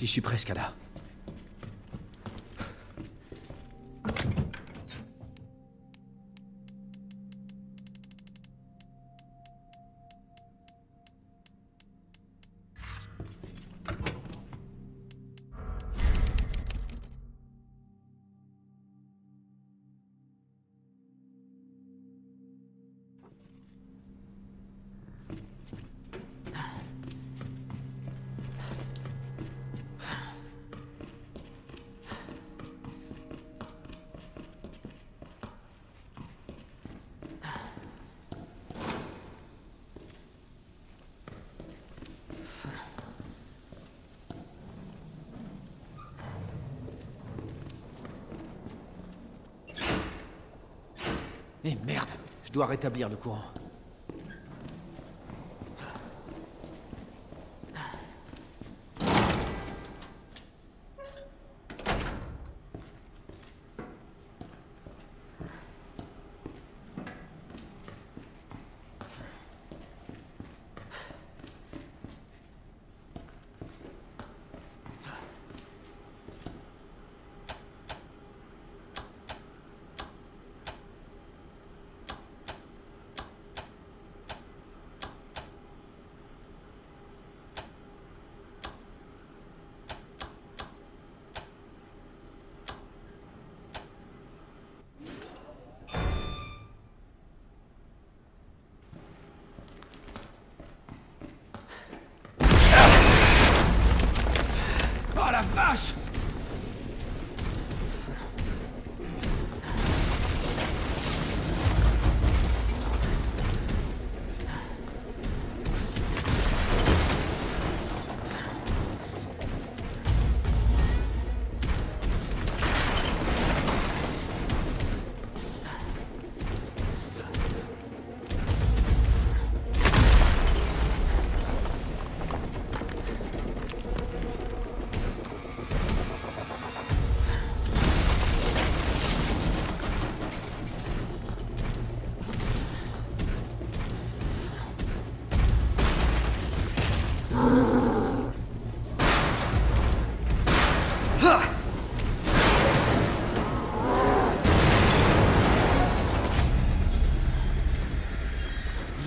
J'y suis presque, là. Merde Je dois rétablir le courant.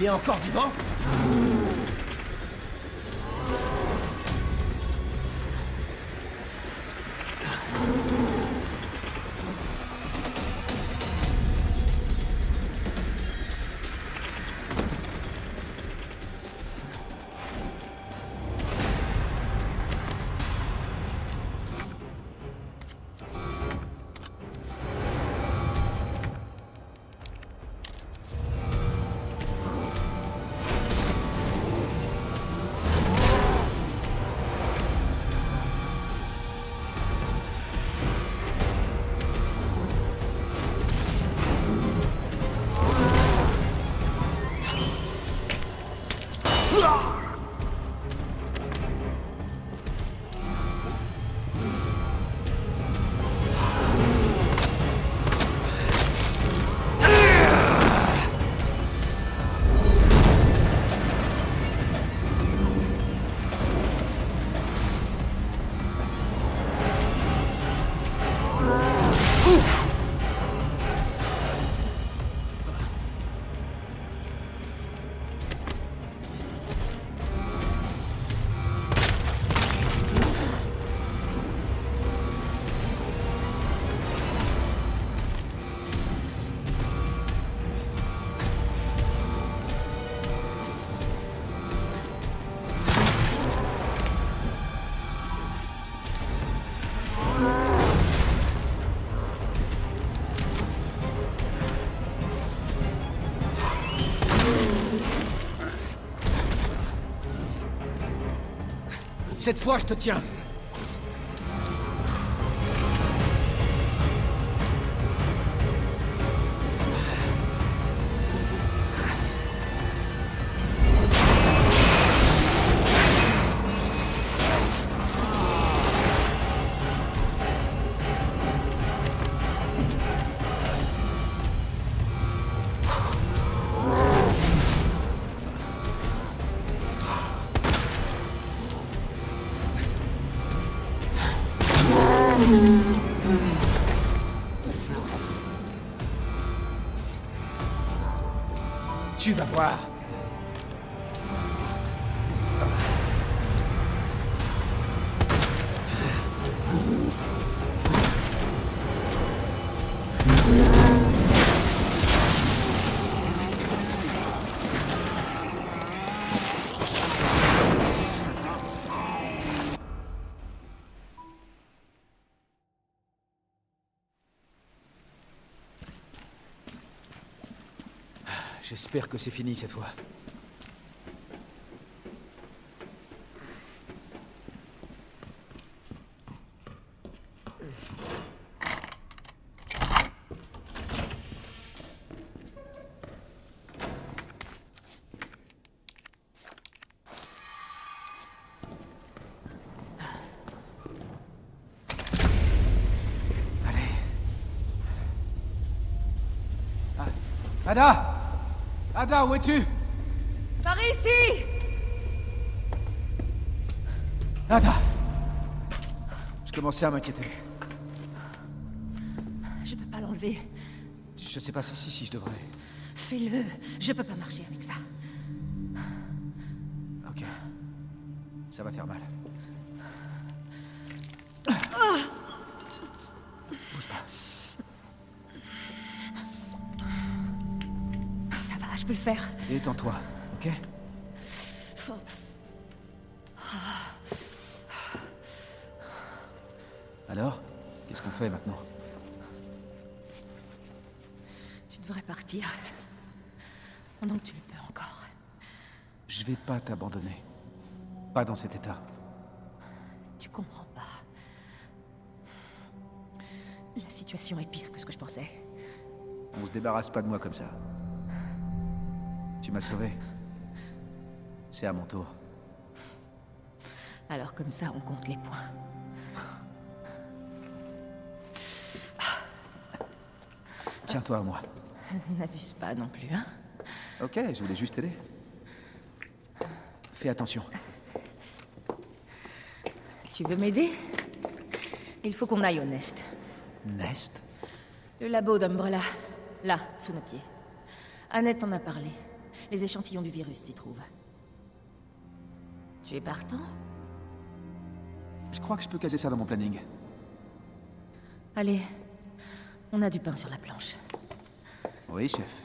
Est encore vivant? Cette fois, je te tiens. Tu vas voir. J'espère que c'est fini cette fois. Ah. Ada Ada, où es-tu? Par ici Ada Je commençais à m'inquiéter. Je peux pas l'enlever. Je sais pas si, si, si je devrais. Fais-le. Je peux pas marcher avec ça. Ok. Ça va faire mal. Bouge je peux le faire. Détends-toi, ok? Alors Qu'est-ce qu'on fait maintenant? Tu devrais partir. Pendant que tu le peux encore. Je vais pas t'abandonner. Pas dans cet état. Tu comprends pas. La situation est pire que ce que je pensais. On se débarrasse pas de moi comme ça. Tu m'as sauvé. C'est à mon tour. Alors comme ça, on compte les points. Tiens-toi à moi. N'abuse pas non plus, hein Ok, je voulais juste t'aider. Fais attention. Tu veux m'aider? Il faut qu'on aille au Nest. Nest? Le labo d'Umbrella. Là, sous nos pieds. Annette en a parlé. Les échantillons du virus s'y trouvent. Tu es partant? Je crois que je peux caser ça dans mon planning. Allez, on a du pain sur la planche. Oui, chef.